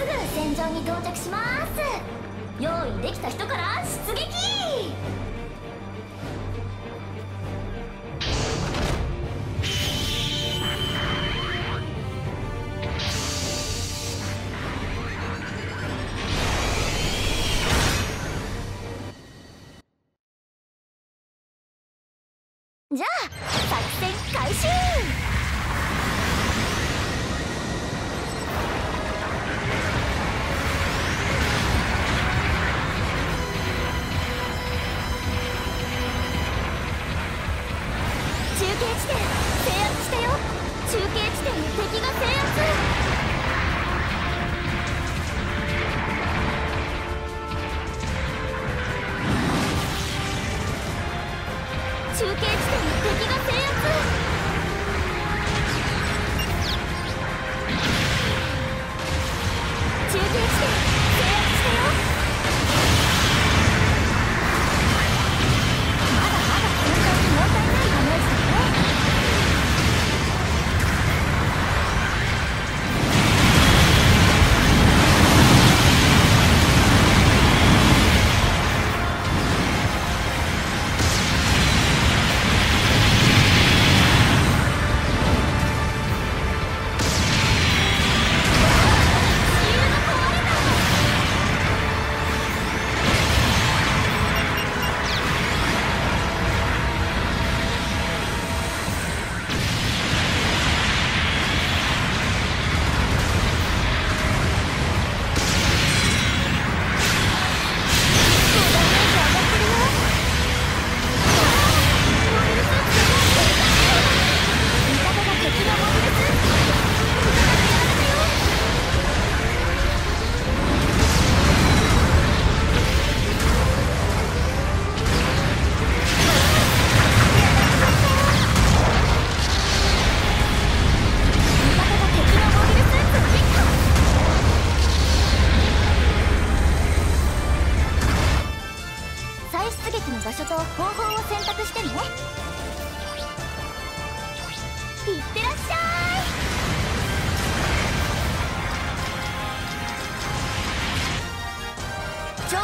すぐ戦場に到着します。用意できた人から出撃。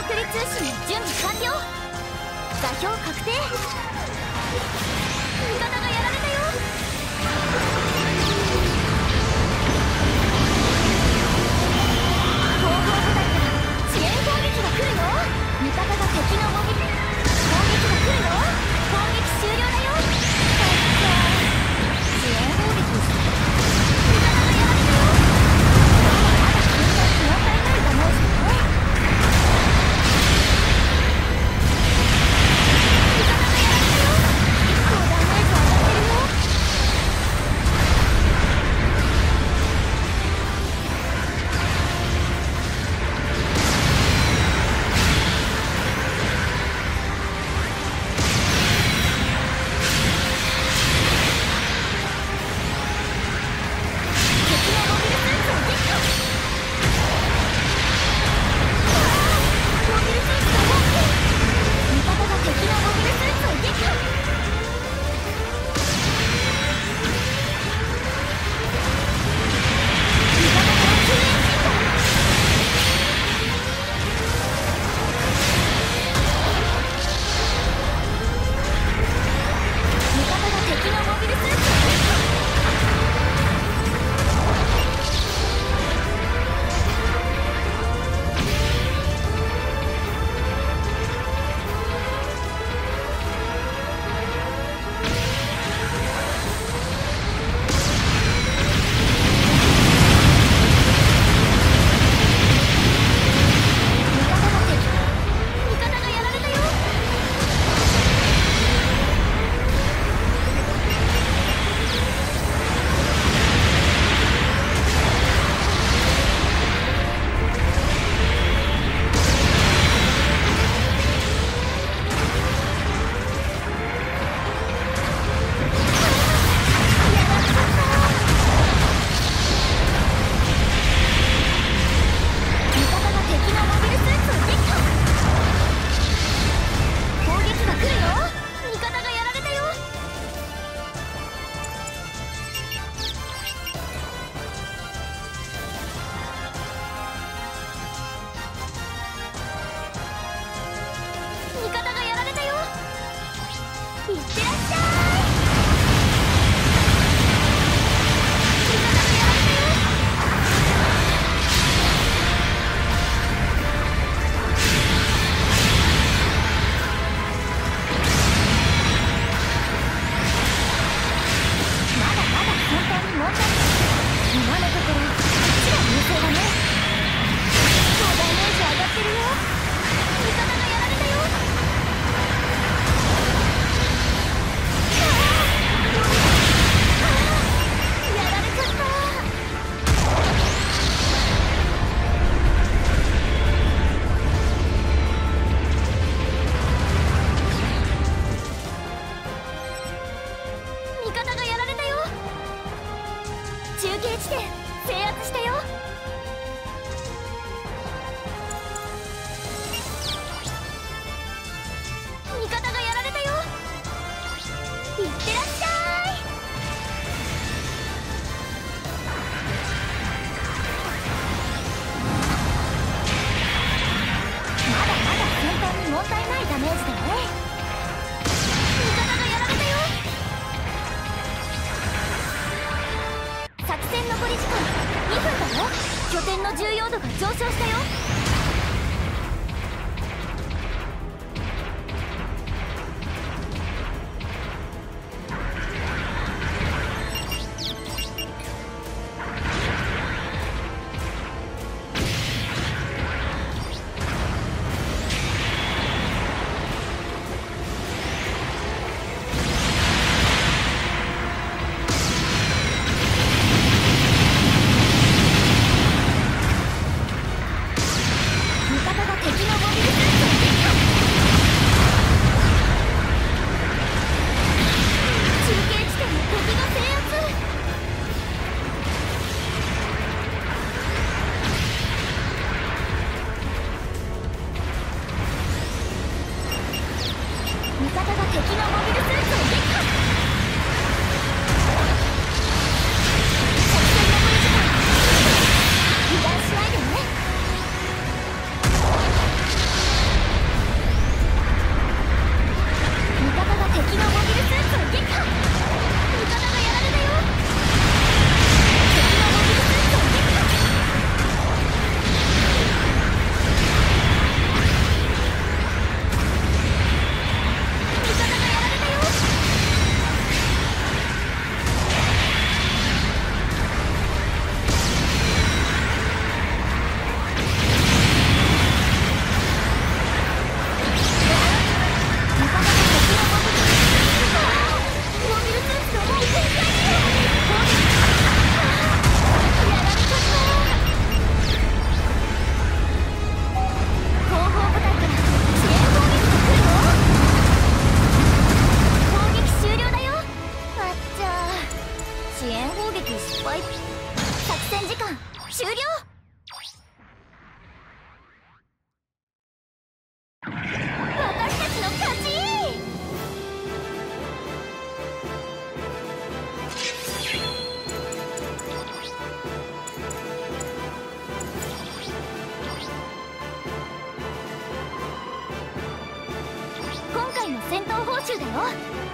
送り通信準備完了。座標確定。味方 Who's 形地点制圧したよ。味方がやられたよ。いってらっしゃい。まだまだ先端に問題ないダメージだね。点の重要度が上昇したよ。味方が敵のモビルスーツを撃破作戦残り時間油断しないでね味方が敵の終了。私たちの勝ち。今回の戦闘報酬だよ。